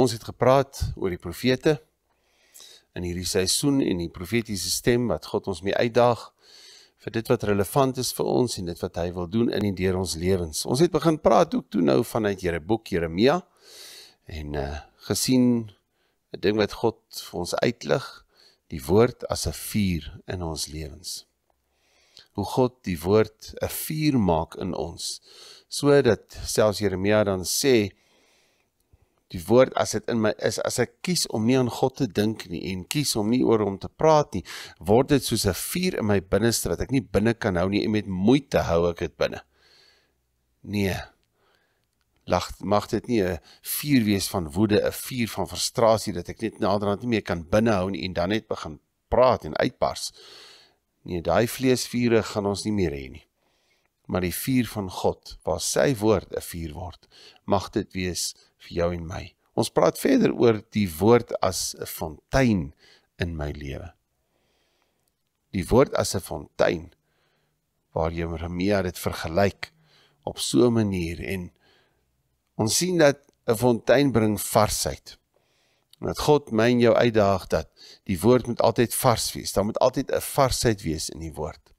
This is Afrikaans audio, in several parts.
Ons het gepraat oor die profete in hierdie seisoen en die profetiese stem wat God ons mee uitdaag vir dit wat relevant is vir ons en dit wat hy wil doen in en deur ons lewens. Ons het begin praat ook toe nou vanuit Here boek Jeremia en uh gesien 'n ding wat God vir ons uitlig, die woord as 'n vuur in ons lewens. Hoe God die woord 'n vuur maak in ons sodat selfs Jeremia dan sê die woord as dit in my is as ek kies om nie aan God te dink nie en kies om nie oor hom te praat nie word dit soos 'n vuur in my binneste wat ek nie binne kan hou nie en met moeite hou ek dit binne nee. Lag mag dit nie 'n vuur wees van woede 'n vuur van frustrasie dat ek net naderhand nie meer kan binnehou nie en dan net begin praat en uitbars nee daai vleesvure gaan ons nie meer hê nie maar die vuur van God waar sy woord 'n vuur word mag dit wees vir jou en my. Ons praat verder oor die woord as 'n fontein in my lewe. Die woord as 'n fontein waar Jeremia dit vergelyk op so 'n manier en ons sien dat 'n fontein bring varsheid. En dat God my en jou uitdaag dat die woord moet altyd vars wees. Daar moet altyd 'n varsheid wees in die woord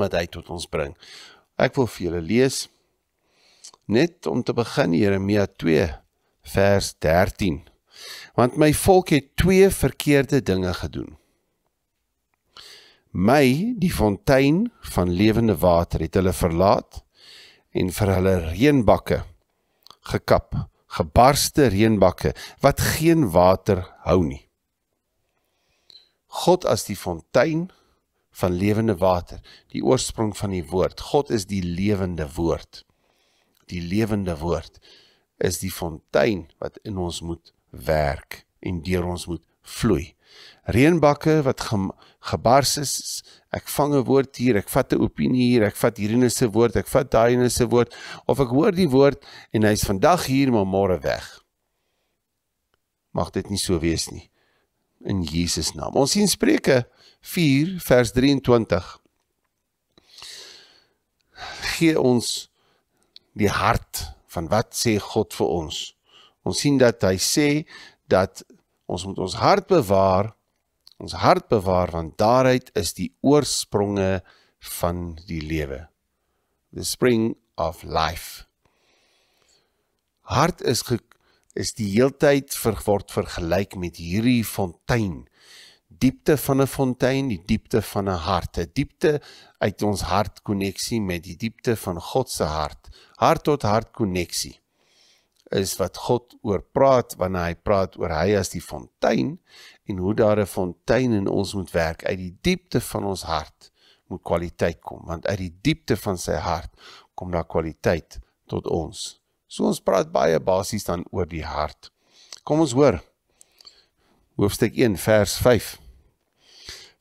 wat hy tot ons bring. Ek wil vir julle lees Net om te begin Jeremia 2 vers 13. Want my volk het twee verkeerde dinge gedoen. My, die fontein van lewende water, het hulle verlaat en vir hulle reënbakke gekap, gebarste reënbakke wat geen water hou nie. God as die fontein van lewende water, die oorsprong van die woord. God is die lewende woord die lewende woord is die fontein wat in ons moet werk en deur ons moet vloei. Reënbakke wat ge, gebars is, ek vang 'n woord hier, ek vat 'n opinie hier, ek vat hierdie se woord, ek vat daai se woord of ek hoor die woord en hy's vandag hier maar môre weg. Mag dit nie so wees nie. In Jesus naam. Ons sien Spreuke 4 vers 23. Gee ons die hart van wat sê God vir ons. Ons sien dat hy sê dat ons moet ons hart bewaar, ons hart bewaar want daaruit is die oorspronge van die lewe. The spring of life. Hart is ge, is die heeltyd ver, word vergelyk met hierdie fontein diepte van 'n fontein, die diepte van 'n hart, 'n diepte uit ons hart koneksie met die diepte van God se hart. Hart tot hart koneksie is wat God oor praat wanneer hy praat oor hy as die fontein en hoe daar 'n fontein in ons moet werk uit die diepte van ons hart moet kwaliteit kom want uit die diepte van sy hart kom daar kwaliteit tot ons. So ons praat baie basies dan oor die hart. Kom ons hoor. Hoofstuk 1 vers 5.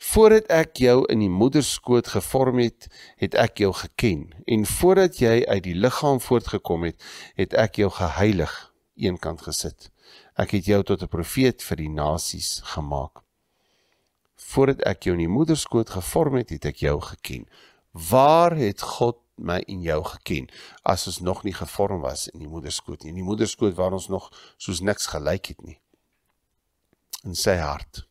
Voordat ek jou in die moederskoot gevorm het, het ek jou geken en voordat jy uit die liggaam voortgekom het, het ek jou geheilig eenkant gesit. Ek het jou tot 'n profeet vir die nasies gemaak. Voordat ek jou in die moederskoot gevorm het, het ek jou geken. Waar het God my en jou geken as ons nog nie gevorm was in die moederskoot nie? In die moederskoot waar ons nog soos niks gelyk het nie. In sy hart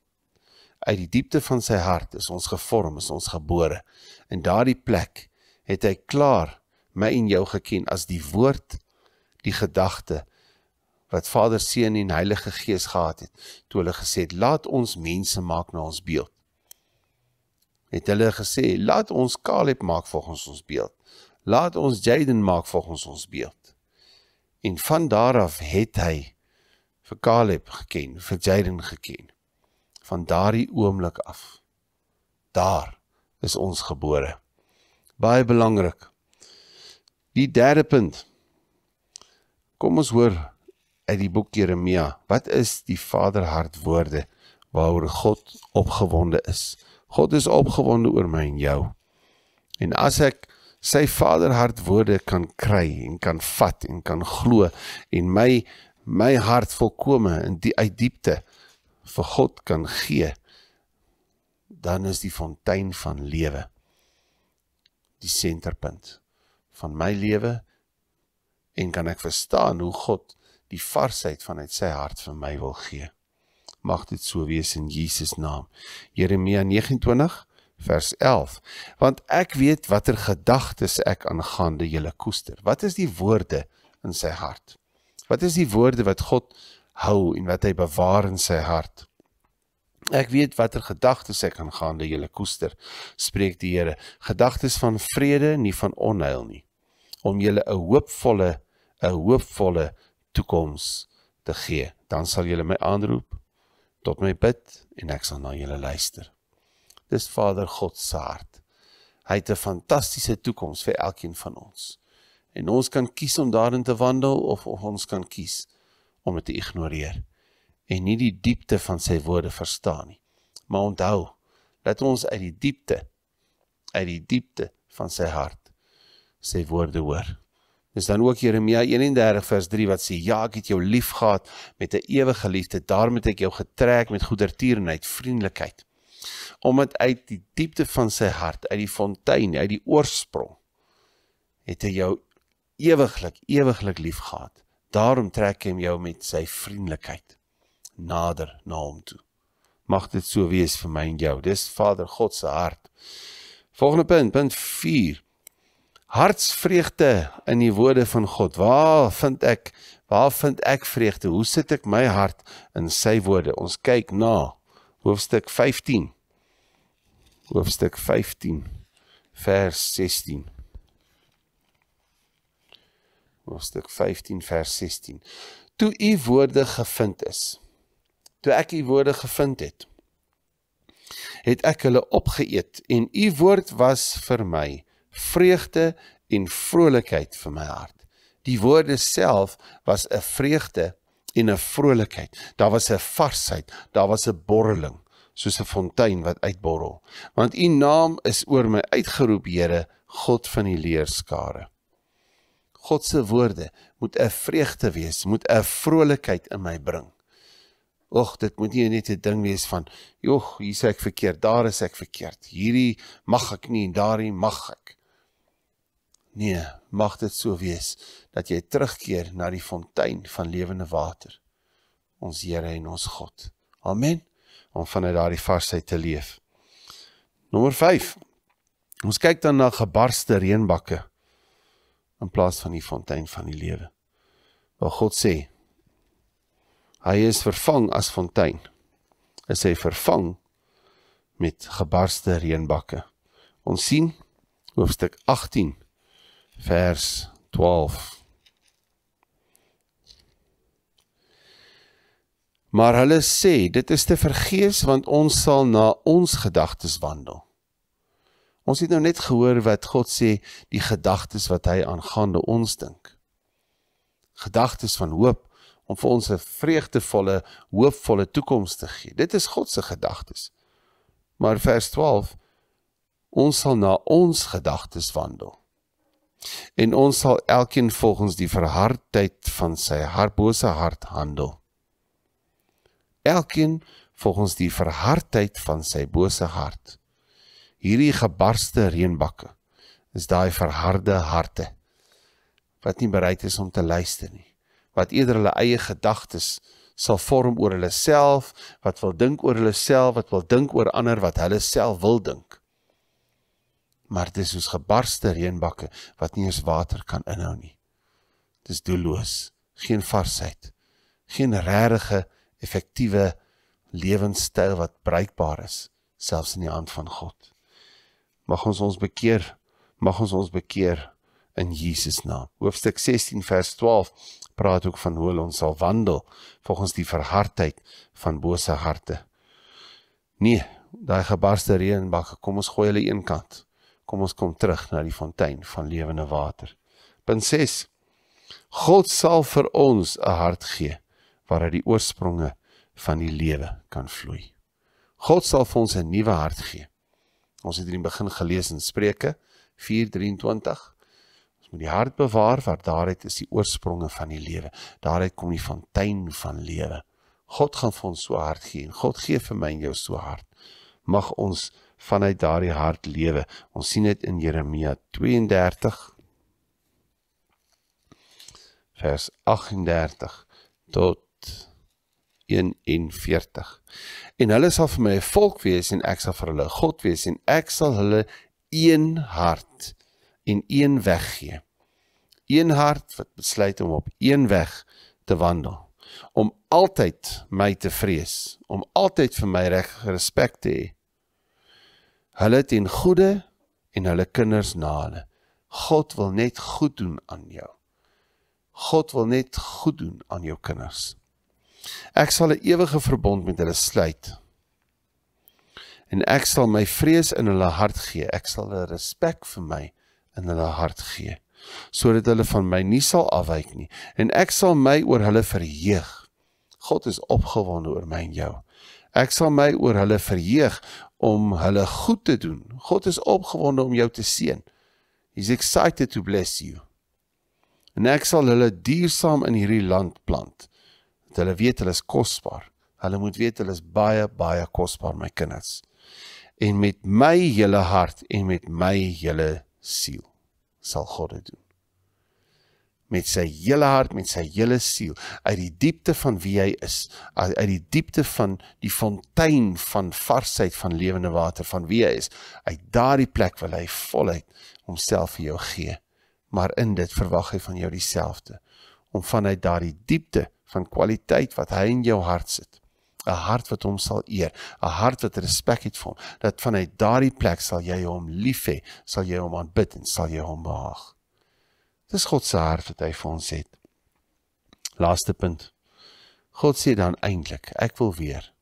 uit die diepte van sy hart is ons gevorm, is ons gebore. In daardie plek het hy klaar my en jou geken as die woord, die gedagte wat Vader, Seun en Heilige Gees gehad het toe hulle gesê het laat ons mense maak na ons beeld. Het hulle gesê laat ons Caleb maak volgens ons beeld. Laat ons Jaden maak volgens ons beeld. En van daar af het hy vir Caleb geken, vir Jaden geken van daardie oomblik af. Daar is ons gebore. Baie belangrik. Die derde punt. Kom ons hoor uit die boek Jeremia, wat is die Vaderhart woorde waaroor God opgewonde is? God is opgewonde oor my en jou. En as ek sy Vaderhart woorde kan kry en kan vat en kan glo en my my hart volkome in die uit diepte vir God kan gee, dan is die fontein van lewe die senterpunt van my lewe en kan ek verstaan hoe God die varsheid vanuit sy hart vir my wil gee. Mag dit so wees in Jesus naam. Jeremia 29 vers 11. Want ek weet watter gedagtes ek aangaande julle koester. Wat is die woorde in sy hart? Wat is die woorde wat God hou en wat hy bewaar in sy hart? Ek weet watter gedagtes ek aangaande julle koester, spreek die Here, gedagtes van vrede, nie van onheil nie, om julle 'n hoopvolle, 'n hoopvolle toekoms te gee. Dan sal julle my aanroep tot my bid en ek sal na julle luister. Dis Vader God se hart. Hy het 'n fantastiese toekoms vir elkeen van ons. En ons kan kies om daarin te wandel of, of ons kan kies om dit te ignoreer en nie die diepte van sy woorde verstaan nie. Maar onthou dat ons uit die diepte uit die diepte van sy hart sy woorde hoor. Dis dan ook Jeremia 31 vers 3 wat sê ja ek het jou liefgehad met 'n ewige liefde daarom het ek jou getrek met goedertierenheid vriendelikheid omdat uit die diepte van sy hart uit die fontein uit die oorsprong het hy jou ewiglik ewiglik liefgehad daarom trek hy jou met sy vriendelikheid nader na hom toe. Mag dit so wees vir my en jou. Dis Vader God se hart. Volgende punt, punt 4. Hartsvreugde in die woorde van God. Waar vind ek waar vind ek vreugde? Hoe sit ek my hart in sy woorde? Ons kyk na hoofstuk 15. Hoofstuk 15 vers 16. Hoofstuk 15 vers 16. Toe u woorde gevind is toe ek u woorde gevind het het ek hulle opgeëet en u woord was vir my vreugde en vrolikheid vir my hart. Die woorde self was 'n vreugde en 'n vrolikheid daar was 'n varsheid daar was 'n borreling soos 'n fontein wat uitborrel. Want u naam is oor my uitgeroep Here God van die leerskare. God se woorde moet 'n vreugde wees moet 'n vrolikheid in my bring. Och, dit moet nie net 'n ding wees van, "Jogg, hier sê ek verkeerd, daar is ek verkeerd. Hierdie mag ek nie en daarin mag ek." Nee, mag dit so wees dat jy terugkeer na die fontein van lewende water. Ons Here en ons God. Amen. Om vanuit daardie varsheid te leef. Nommer 5. Ons kyk dan na gebarste reënbakke in plaas van die fontein van die lewe. Waar God sê, Hy is vervang as fontein. Hy vervang met gebarste reënbakke. Ons sien hoofstuk 18 vers 12. Maar hulle sê dit is te vergeefs want ons sal na ons gedagtes wandel. Ons het nou net gehoor wat God sê die gedagtes wat hy aangaande ons dink. Gedagtes van hoop, om vir ons 'n vreugdevolle, hoopvolle toekoms te gee. Dit is God se gedagtes. Maar vers 12 ons sal na ons gedagtes wandel. En ons sal elkeen volgens die verhardheid van sy hartbose hart handel. Elkeen volgens die verhardheid van sy bose hart. Hierdie gebarste reënbakke is daai verharde harte wat nie bereid is om te luister nie wat eerder hulle eie gedagtes sal vorm oor hulle self, wat wil dink oor hulle self, wat wil dink oor ander wat hulle self wil dink. Maar dit is soos gebarste reënbakke wat nie eens water kan inhou nie. Dis doelloos, geen varsheid, geen regte effektiewe lewenstyl wat bruikbaar is selfs in die hand van God. Mag ons ons bekeer, mag ons ons bekeer in Jesus naam. Hoofstuk 16 vers 12 praat ook van hoe ons sal wandel volgens die verhardheid van bose harte. Nee, daai gebarste reënbakke, kom ons gooi hulle eenkant. Kom ons kom terug na die fontein van lewende water. Punt 6. God sal vir ons 'n hart gee waaruit die oorspronge van die lewe kan vloei. God sal vir ons 'n nuwe hart gee. Ons het in die begin gelees in Spreuke 4:23 moet die hart bewaar want daaruit is die oorspronge van die lewe. Daaruit kom die fontein van lewe. God gaan vir ons so hart gee en God gee vir my en jou so hart. Mag ons vanuit daardie hart lewe. Ons sien dit in Jeremia 32 vers 38 tot 41. En hulle sal vir my 'n volk wees en ek sal vir hulle God wees en ek sal hulle een hart en een weg gee. Een hart wat besluit om op een weg te wandel, om altyd my te vrees, om altyd vir my reg respek te hê. Hulle ten goeie en hulle kinders na hulle. God wil net goed doen aan jou. God wil net goed doen aan jou kinders. Ek sal 'n ewige verbond met hulle sluit. En ek sal my vrees in hulle hart gee. Ek sal hulle respek vir my in hulle hart gee sodat hulle van my nie sal afwyk nie en ek sal my oor hulle verheug. God is opgewonde oor my en jou. Ek sal my oor hulle verheug om hulle goed te doen. God is opgewonde om jou te seën. He's excited to bless you. En ek sal hulle duursaam in hierdie land plant. Dat hulle weet hulle is kosbaar. Hulle moet weet hulle is baie baie kosbaar my kinders. En met my hele hart en met my hele siel sal God dit doen. Met sy hele hart, met sy hele siel, uit die diepte van wie hy is, uit die diepte van die fontein van varsheid van lewende water van wie hy is, uit daardie plek wil hy voluit homself vir jou gee. Maar in dit verwag hy van jou dieselfde om vanuit daardie diepte van kwaliteit wat hy in jou hart sit 'n hart wat hom sal eer, 'n hart wat respek het vir hom, dat vanuit daardie plek sal jy hom lief hê, sal jy hom aanbid en sal jy hom behaag. Dis God se hart wat hy vir ons het. Laaste punt. God sê dan eintlik, ek wil weer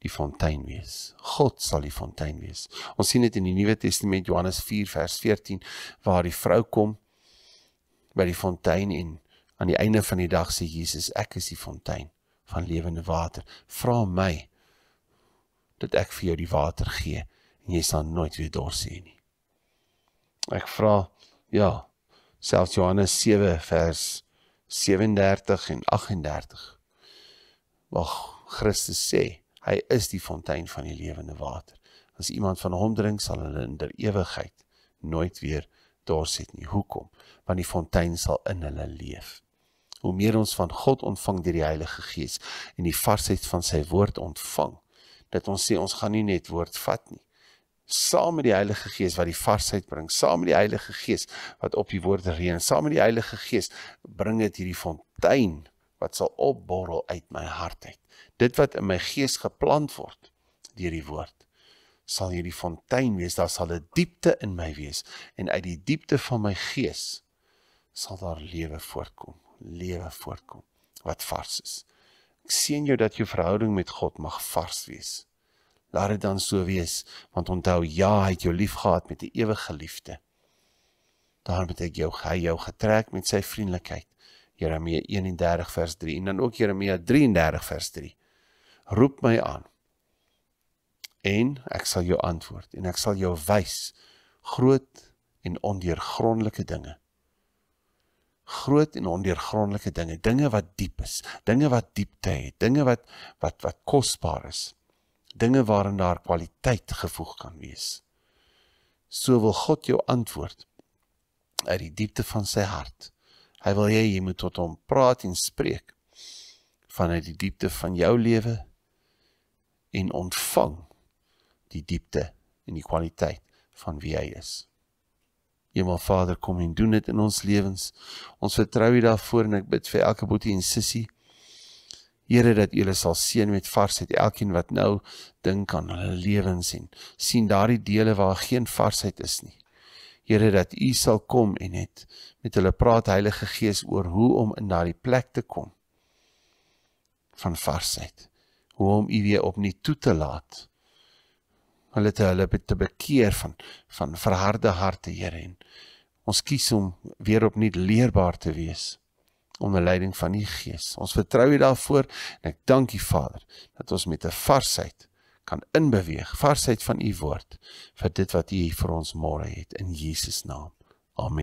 die fontein wees. God sal die fontein wees. Ons sien dit in die Nuwe Testament Johannes 4 vers 14 waar die vrou kom by die fontein en aan die einde van die dag sê Jesus, ek is die fontein van lewende water. Vra my dat ek vir jou die water gee en jy sal nooit weer dors hê nie. Ek vra ja, selfs Johannes 7 vers 37 en 38. Wag, Christus sê, hy is die fontein van die lewende water. As iemand van hom drink, sal hulle in der ewigheid nooit weer dors hê nie. Hoekom? Want die fontein sal in hulle leef hoe meer ons van God ontvang deur die Heilige Gees en die varsheid van sy woord ontvang, dat ons sê ons gaan nie net woord vat nie. Saam met die Heilige Gees wat die varsheid bring, saam met die Heilige Gees wat op die woord reën, saam met die Heilige Gees bring dit hierdie fontein wat sal opborrel uit my hart uit. Dit wat in my gees geplant word deur die woord sal hierdie fontein wees, daar sal 'n diepte in my wees en uit die diepte van my gees sal daar lewe voortkom lewe voorkom wat vars is. Ek sien jou dat jou verhouding met God mag vars wees. Laat dit dan so wees, want onthou ja, hy het jou liefgehad met 'n ewige liefde. Daarom het ek jou hy jou getrek met sy vriendelikheid. Jeremia 31 vers 3 en dan ook Jeremia 33 vers 3. Roep my aan en ek sal jou antwoord en ek sal jou wys groot en ondeurgrondelike dinge groot en ondeurgrondelike dinge, dinge wat diep is, dinge wat diepte het, dinge wat wat wat kosbaar is. Dinge waarin daar kwaliteit gevoeg kan wees. So wil God jou antwoord uit die diepte van sy hart. Hy wil hê jy, moet tot hom praat en spreek vanuit die diepte van jou lewe en ontvang die diepte en die kwaliteit van wie hy is. Hemelvader, kom en doen dit in ons lewens. Ons vertrou U daarvoor en ek bid vir elke boetie en sussie. Here dat U hulle sal seën met varsheid, elkeen wat nou dink aan hulle lewens en sien daardie dele waar geen varsheid is nie. Here dat U sal kom en net met hulle praat Heilige Gees oor hoe om in daardie plek te kom van varsheid. Hoe om U weer opnuut toe te laat hulle te hulle te bekeer van van verharde harte, Here. En ons kies om weer opnuut leerbaar te wees onder leiding van U Gees. Ons vertrou U daarvoor en ek dank U Vader dat ons met 'n varsheid kan inbeweeg, varsheid van U woord vir dit wat U vir ons môre het in Jesus naam. Amen.